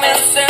comienza